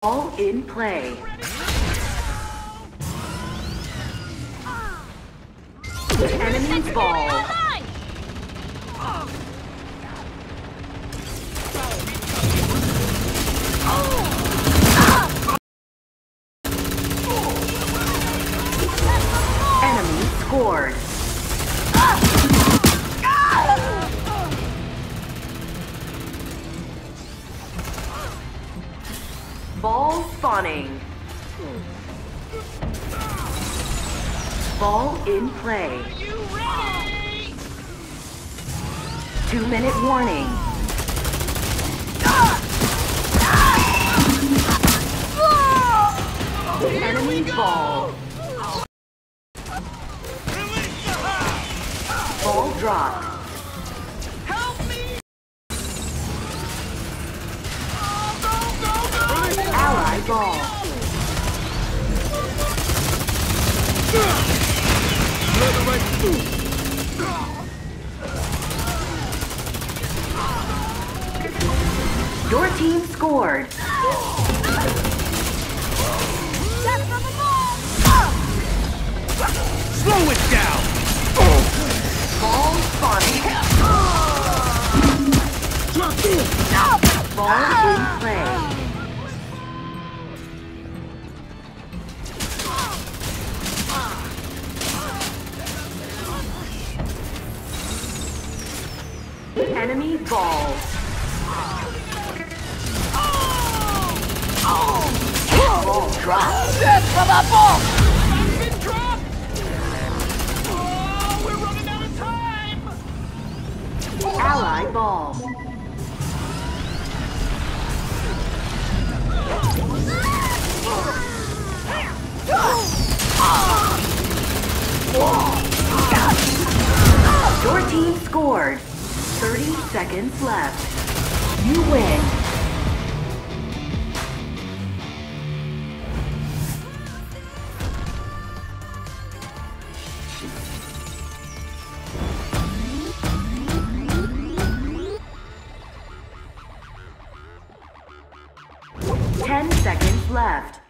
All in play. Enemy's ball. Enemy scored. Ball spawning. Ball in play. Two minute warning. Enemy ball. Ball dropped. Ball. Your team scored. Slow it down! Ball spawning. Ball in play. Enemy ball. Ball dropped. Been dropped! Oh, we're running out of time! Ally ball. Your team scored. 30 seconds left. You win. Ten seconds left.